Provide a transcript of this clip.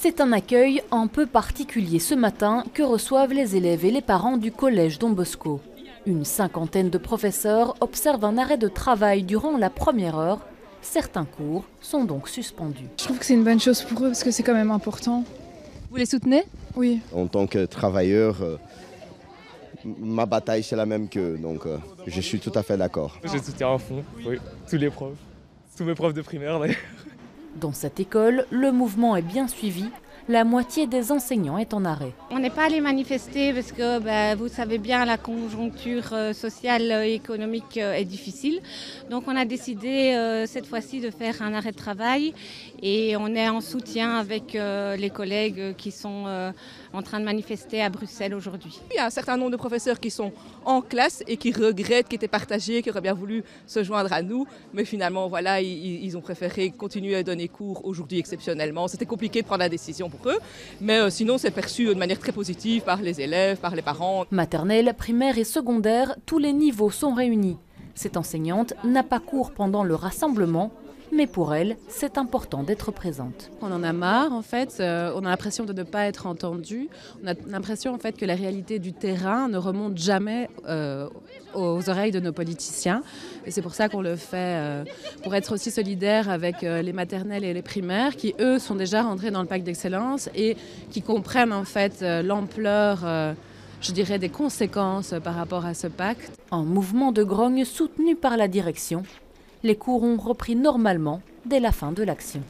C'est un accueil un peu particulier ce matin que reçoivent les élèves et les parents du collège Don Bosco. Une cinquantaine de professeurs observent un arrêt de travail durant la première heure. Certains cours sont donc suspendus. Je trouve que c'est une bonne chose pour eux parce que c'est quand même important. Vous les soutenez? Oui. En tant que travailleur, euh, ma bataille c'est la même qu'eux, donc euh, je suis tout à fait d'accord. Je soutiens à fond, oui, tous les profs, tous mes profs de primaire d'ailleurs. Dans cette école, le mouvement est bien suivi. La moitié des enseignants est en arrêt. On n'est pas allé manifester parce que ben, vous savez bien la conjoncture euh, sociale et économique euh, est difficile. Donc on a décidé euh, cette fois-ci de faire un arrêt de travail et on est en soutien avec les collègues qui sont en train de manifester à Bruxelles aujourd'hui. Il y a un certain nombre de professeurs qui sont en classe et qui regrettent, qui étaient partagés, qui auraient bien voulu se joindre à nous, mais finalement voilà, ils, ils ont préféré continuer à donner cours aujourd'hui exceptionnellement. C'était compliqué de prendre la décision pour eux, mais euh, sinon c'est perçu de manière très positive par les élèves, par les parents. Maternelle, primaire et secondaire, tous les niveaux sont réunis. Cette enseignante n'a pas cours pendant le rassemblement, mais pour elle, c'est important d'être présente. On en a marre en fait, euh, on a l'impression de ne pas être entendu, on a l'impression en fait que la réalité du terrain ne remonte jamais euh, aux oreilles de nos politiciens et c'est pour ça qu'on le fait euh, pour être aussi solidaire avec les maternelles et les primaires qui eux sont déjà rentrés dans le pacte d'excellence et qui comprennent en fait l'ampleur je dirais des conséquences par rapport à ce pacte. Un mouvement de grogne soutenu par la direction. Les cours ont repris normalement dès la fin de l'action.